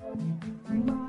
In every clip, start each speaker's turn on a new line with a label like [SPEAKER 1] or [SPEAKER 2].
[SPEAKER 1] Bye.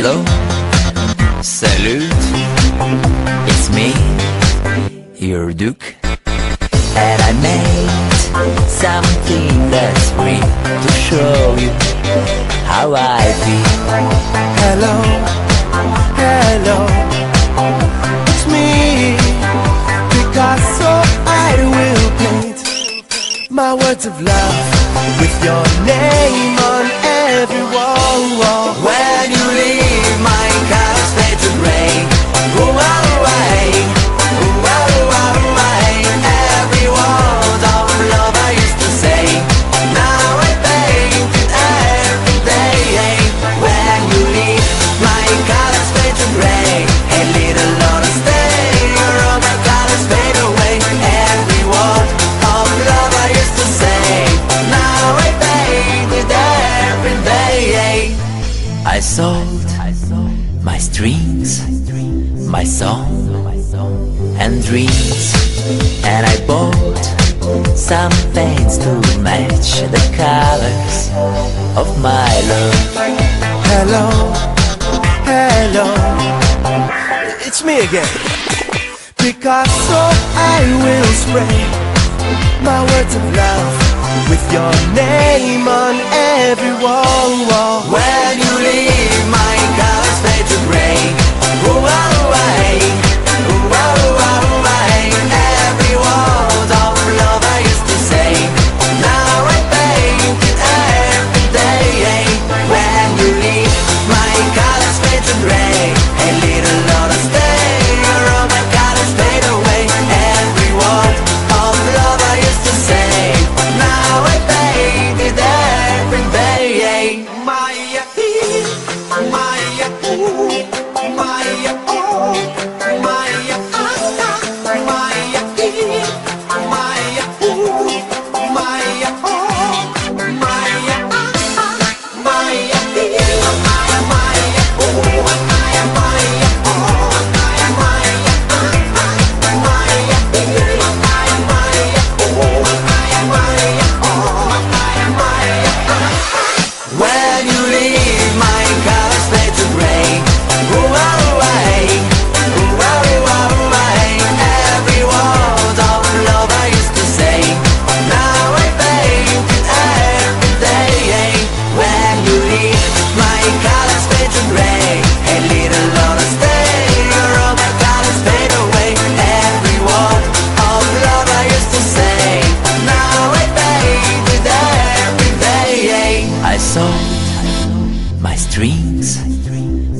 [SPEAKER 1] Hello, salute, it's me, your Duke, and I made something that's free to show you how I feel.
[SPEAKER 2] Hello, hello, it's me, Picasso. I will paint my words of love with your name on every wall.
[SPEAKER 1] My song, and dreams, and I bought some paints to match the colors of my love.
[SPEAKER 2] Hello, hello, it's me again. Picasso, I will spray my words of love with your name on every wall.
[SPEAKER 1] When you leave, my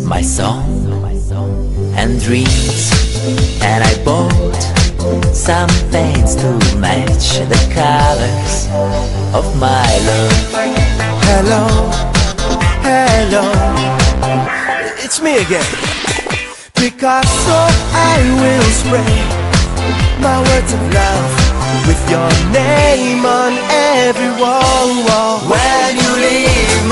[SPEAKER 1] my song, and dreams, and I bought some paints to match the colors of my love.
[SPEAKER 2] Hello, hello, it's me again. Picasso, I will spray my words of love with your name on every wall.
[SPEAKER 1] When you leave,